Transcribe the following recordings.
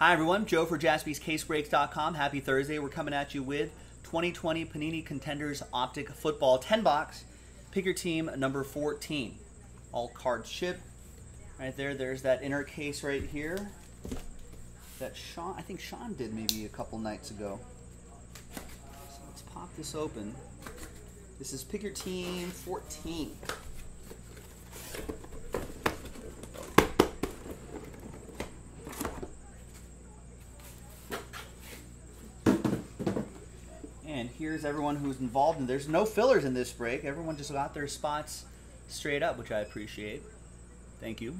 Hi, everyone. Joe for jaspyscasebreaks.com. Happy Thursday. We're coming at you with 2020 Panini Contenders Optic Football 10 box. Pick your team number 14. All cards shipped. Right there, there's that inner case right here. That Sean, I think Sean did maybe a couple nights ago. So let's pop this open. This is Pick Your Team 14. And here's everyone who's involved. And there's no fillers in this break. Everyone just got their spots straight up, which I appreciate. Thank you.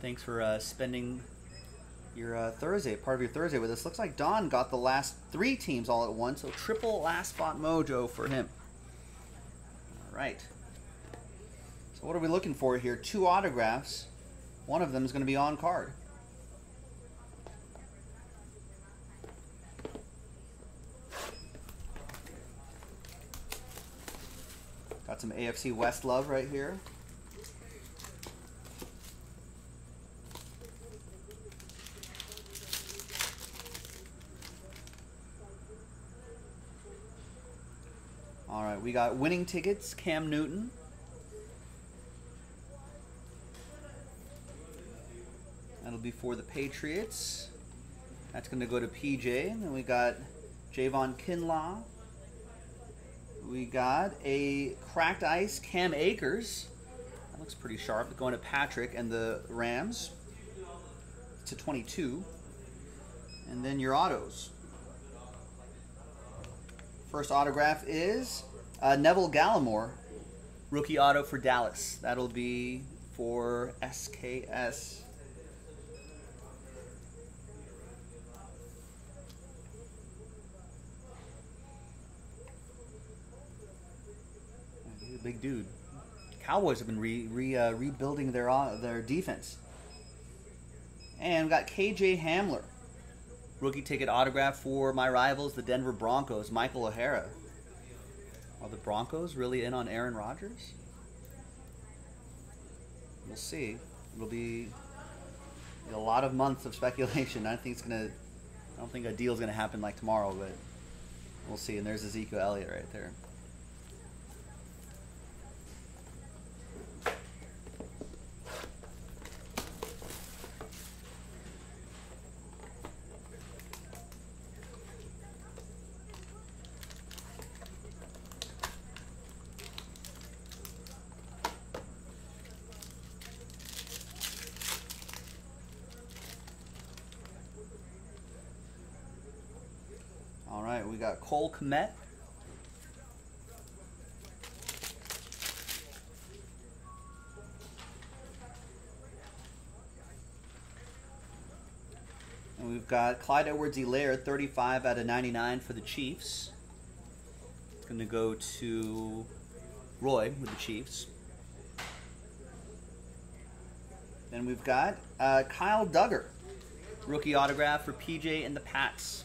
Thanks for uh, spending your uh, Thursday, part of your Thursday with us. Looks like Don got the last three teams all at once, so triple last spot mojo for him. All right. So what are we looking for here? Two autographs. One of them is going to be on card. Got some AFC West love right here. All right, we got winning tickets, Cam Newton. That'll be for the Patriots. That's going to go to PJ. And then we got Javon Kinlaw. We got a cracked ice Cam Akers. That looks pretty sharp. Going to Patrick and the Rams to 22. And then your autos. First autograph is uh, Neville Gallimore, rookie auto for Dallas. That'll be for SKS. Big dude. Cowboys have been re, re uh, rebuilding their uh, their defense. And we got KJ Hamler, rookie ticket autograph for my rivals, the Denver Broncos, Michael O'Hara. Are the Broncos really in on Aaron Rodgers? We'll see. It'll be a lot of months of speculation. I don't think it's gonna. I don't think a deal's gonna happen like tomorrow, but we'll see. And there's Ezekiel Elliott right there. Right, we got Cole Kmet. And we've got Clyde Edwards-Helaire, 35 out of 99 for the Chiefs. Going to go to Roy with the Chiefs. Then we've got uh, Kyle Dugger, rookie autograph for PJ and the Pats.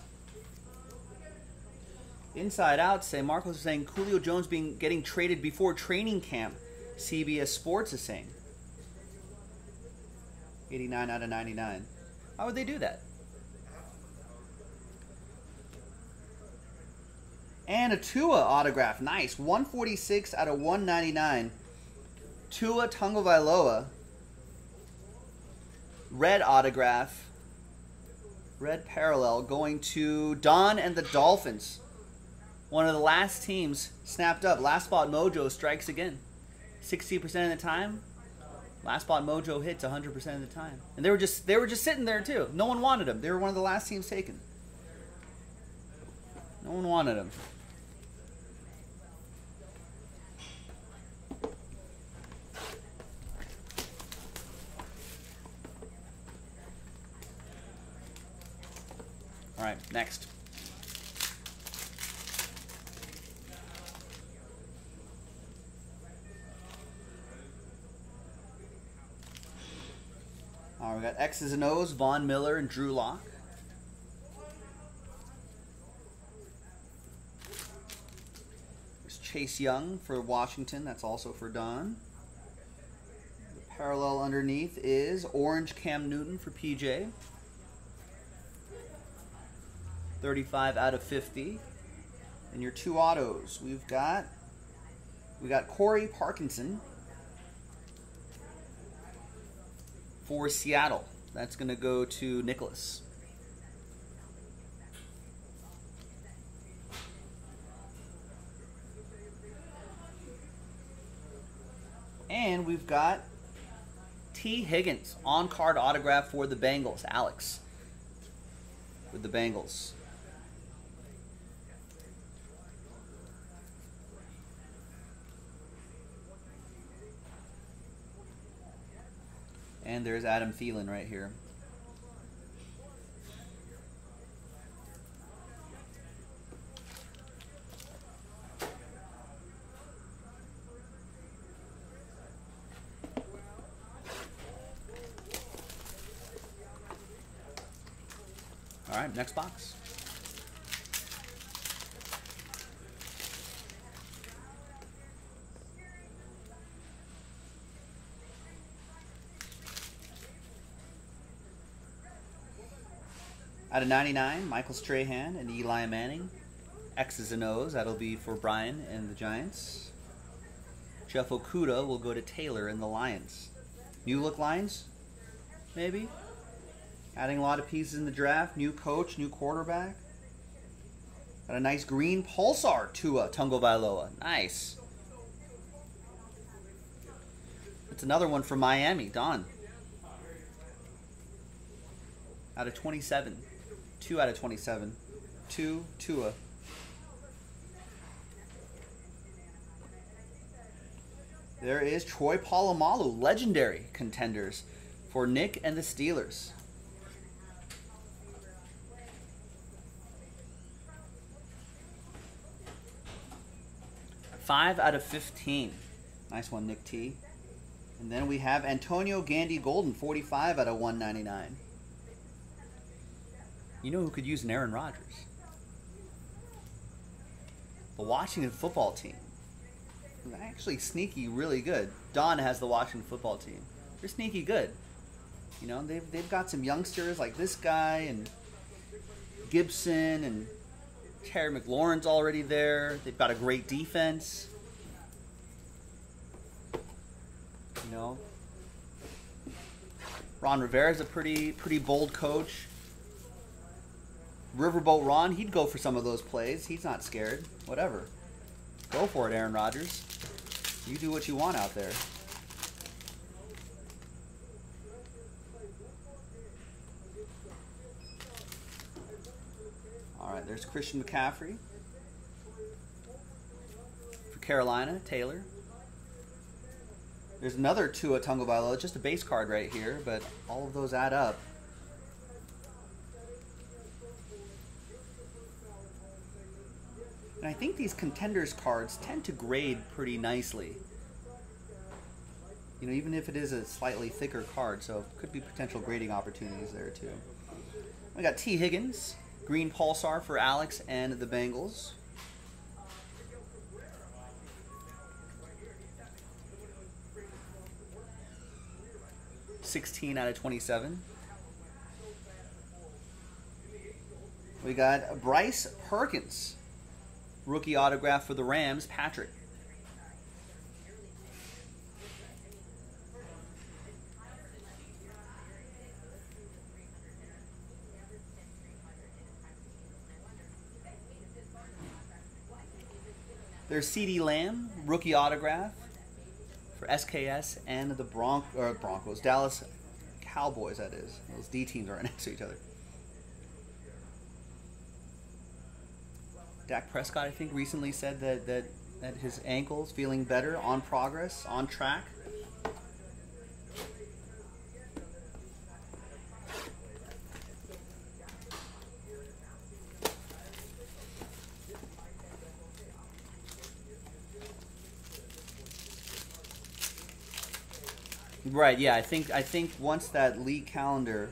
Inside Out say Marcos is saying Julio Jones being getting traded before training camp. CBS Sports is saying 89 out of 99. How would they do that? And a Tua autograph. Nice. 146 out of 199. Tua Tagovailoa. Red autograph. Red parallel going to Don and the Dolphins. One of the last teams snapped up. Last spot mojo strikes again. 60% of the time. Last spot mojo hits 100% of the time. And they were just they were just sitting there too. No one wanted them. They were one of the last teams taken. No one wanted them. All right, next. X's and O's, Von Miller and Drew Lock. There's Chase Young for Washington. That's also for Don. The Parallel underneath is orange Cam Newton for PJ. 35 out of 50. And your two autos, we've got we got Colby Parkinson for Seattle. That's going to go to Nicholas. And we've got Tee Higgins on card autograph for the Bengals. Alex with the Bengals. And there's Adam Thielen right here. All right, next box. Out of 99, Michael Strahan and Eli Manning. X's and O's, that'll be for Brian and the Giants. Jeff Okudah will go to Taylor and the Lions. New look Lions? Maybe? Adding a lot of pieces in the draft. New coach, new quarterback. Got a nice green pulsar to Tua Tagovailoa. Nice. That's another one from Miami. Don. Out of 27. 2 out of 27. 2 Tua. There is Troy Polamalu, legendary contenders for Nick and the Steelers. Five out of 15. Nice one, Nick T. And then we have Antonio Gandy Golden, 45 out of 199. You know who could use an Aaron Rodgers? The Washington football team. Actually sneaky, really good. Don has the Washington football team. They're sneaky good. You know, they've, they've got some youngsters like this guy and Gibson and Terry McLaurin's already there. They've got a great defense. You know, Ron Rivera's a pretty pretty bold coach. Riverboat Ron, he'd go for some of those plays. He's not scared. Whatever. Go for it, Aaron Rodgers. You do what you want out there. All right, there's Christian McCaffrey. For Carolina, Taylor. There's another Tua Tagovailoa, just a base card right here, but all of those add up. And I think these contenders cards tend to grade pretty nicely. You know, even if it is a slightly thicker card, so could be potential grading opportunities there too. We got Tee Higgins, green pulsar for Alex and the Bengals. Sixteen out of twenty-seven. We got Bryce Perkins, rookie autograph for the Rams, Patrick. There's CeeDee Lamb, rookie autograph for SKS and the Bron- Broncos, Dallas Cowboys, that is. Those D teams are right next to each other. Dak Prescott, I think, recently said that, that, that his ankle's feeling better, on progress, on track. Right. Yeah. I think. I think once that league calendar.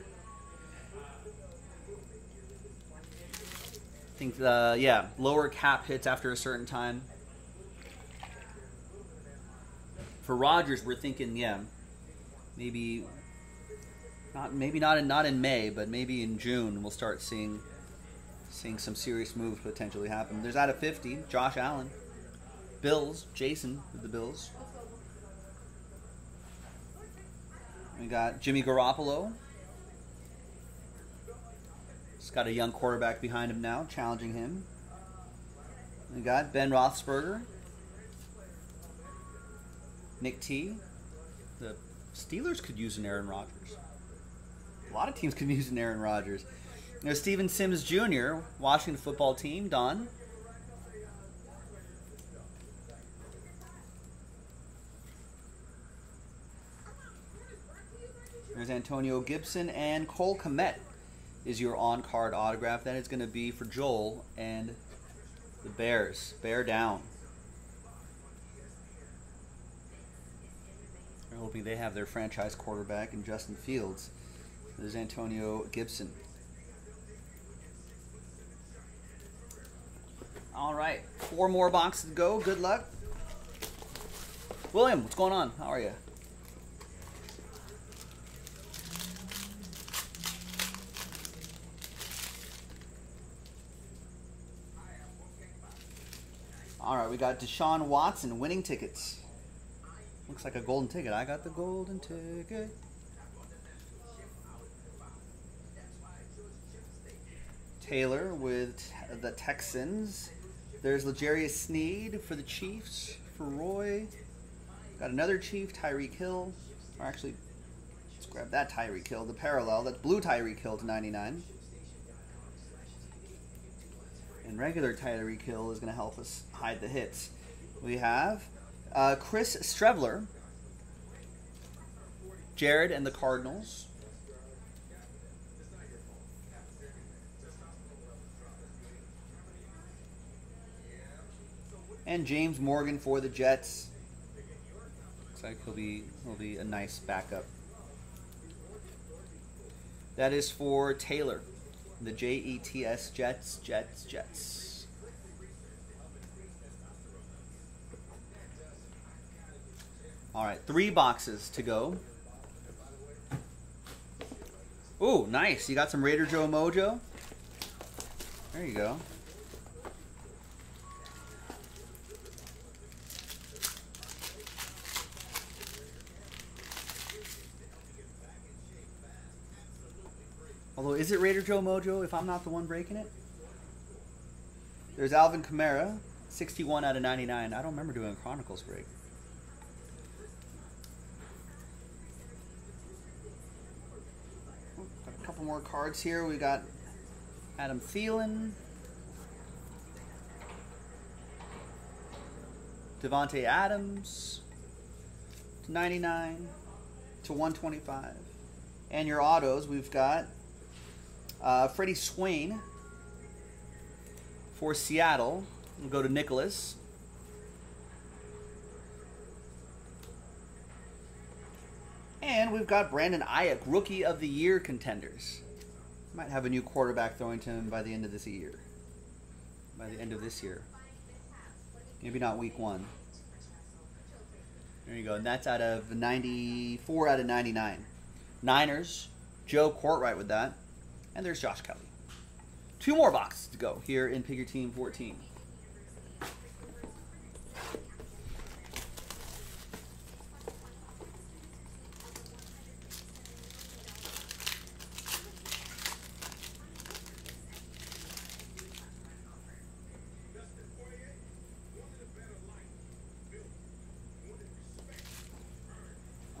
Think the yeah lower cap hits after a certain time. For Rodgers, we're thinking yeah, maybe not maybe not in not in May, but maybe in June we'll start seeing seeing some serious moves potentially happen. There's out of 50, Josh Allen. Bills, Jason with the Bills. We got Jimmy Garoppolo. Got a young quarterback behind him now, challenging him. We got Ben Roethlisberger. Nick T. The Steelers could use an Aaron Rodgers. A lot of teams could use an Aaron Rodgers. There's Steven Sims Jr., Washington football team, Don. There's Antonio Gibson and Cole Kmet is your on-card autograph. That is going to be for Joel and the Bears. Bear down. They're hoping they have their franchise quarterback in Justin Fields. There's Antonio Gibson. All right, four more boxes to go. Good luck. William, what's going on? How are you? All right, we got Deshaun Watson winning tickets. Looks like a golden ticket. I got the golden ticket. Taylor with the Texans. There's L'Jarius Sneed for the Chiefs. For Roy. Got another Chief, Tyreek Hill. Or actually, let's grab that Tyreek Hill. The parallel. That's blue Tyreek Hill to 99. And regular Tyreek Hill is going to help us hide the hits. We have uh, Chris Streveler. Jared and the Cardinals. And James Morgan for the Jets. Looks like he'll be he'll be a nice backup. That is for Taylor. The J E T S Jets, Jets, Jets. All right, three boxes to go. Ooh, nice. You got some Raider Joe Mojo. There you go. Although, is it Raider Joe Mojo if I'm not the one breaking it? There's Alvin Kamara, 61 out of 99. I don't remember doing a Chronicles break. Got a couple more cards here. We got Adam Thielen. Davante Adams to 99 to 125. And your autos, we've got uh, Freddie Swain for Seattle. We'll go to Nicholas. And we've got Brandon Aiyuk, Rookie of the Year contenders. Might have a new quarterback throwing to him by the end of this year. By the end of this year. Maybe not week one. There you go. And that's out of 94 out of 99. Niners, Joe Courtright with that. And there's Josh Kelley. Two more boxes to go here in Pick Your Team 14.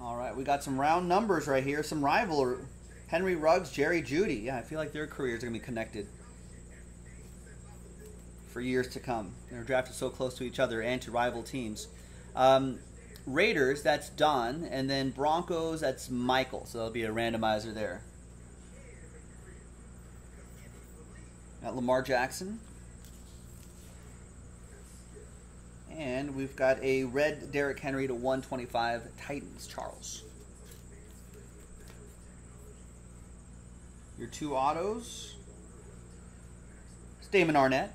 All right, we got some round numbers right here, some rivalry. Henry Ruggs, Jerry Jeudy. Yeah, I feel like their careers are going to be connected for years to come. They're drafted so close to each other and to rival teams. Um, Raiders, that's Don. And then Broncos, that's Michael. So there'll be a randomizer there. Got Lamar Jackson. And we've got a red Derrick Henry to 125 Titans, Charles. Your two autos. It's Damon Arnette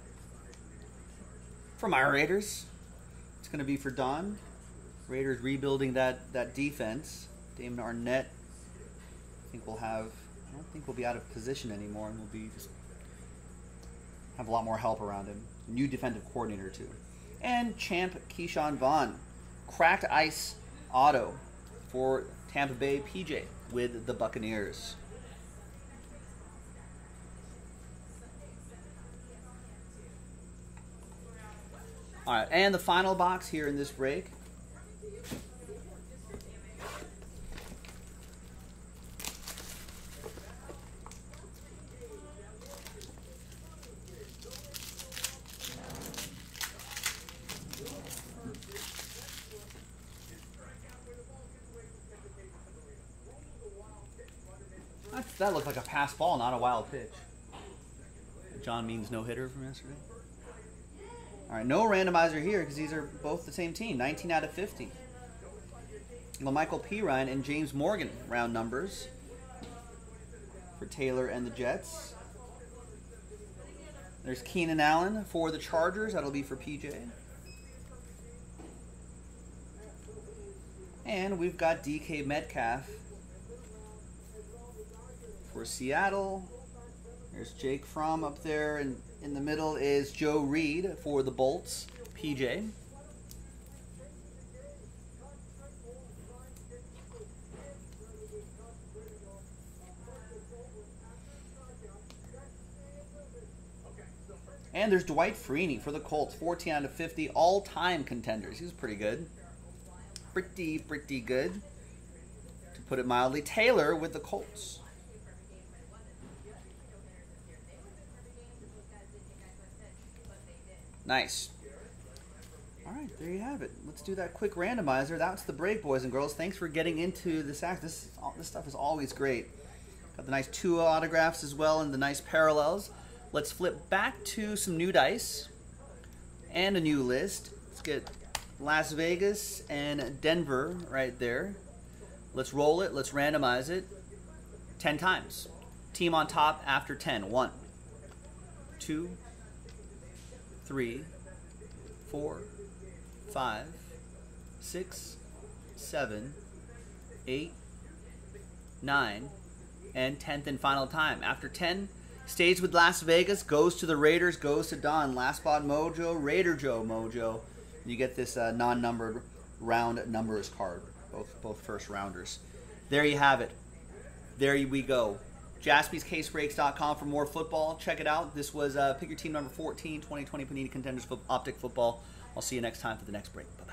From our Raiders. It's going to be for Don. Raiders rebuilding that, that defense. Damon Arnette, I think we'll have. I don't think we'll be out of position anymore, and we'll be just have a lot more help around him. New defensive coordinator too, and champ Ke'Shawn Vaughn, cracked ice auto for Tampa Bay PJ with the Buccaneers. All right, and the final box here in this break. That looked like a pass ball, not a wild pitch. John Means no hitter from yesterday. All right, no randomizer here because these are both the same team. 19 out of 50. La'Mical Perine and James Morgan round numbers for Taylor and the Jets. There's Keenan Allen for the Chargers. That'll be for PJ. And we've got DK Metcalf for Seattle. There's Jake Fromm up there, and in the middle is Joe Reed for the Bolts, PJ. And there's Dwight Freeney for the Colts, 14 out of 50, all-time contenders. He's pretty good. Pretty, pretty good, to put it mildly. Taylor with the Colts. Nice. All right, there you have it. Let's do that quick randomizer. That's the break, boys and girls. Thanks for getting into this act. This this stuff is always great. Got the nice two autographs as well and the nice parallels. Let's flip back to some new dice and a new list. Let's get Las Vegas and Denver right there. Let's roll it. Let's randomize it 10 times. Team on top after 10. One, two, three, four, five, six, seven, eight, nine, and 10th and final time. After 10, stays with Las Vegas, goes to the Raiders, goes to Don. Last spot Mojo, Raider Joe Mojo. You get this uh, non-numbered round numbers card, both both first rounders. There you have it. There we go. JaspysCaseBreaks.com for more football. Check it out. This was uh, pick your team number 14, 2020 Panini Contenders Optic Football. I'll see you next time for the next break. Bye bye.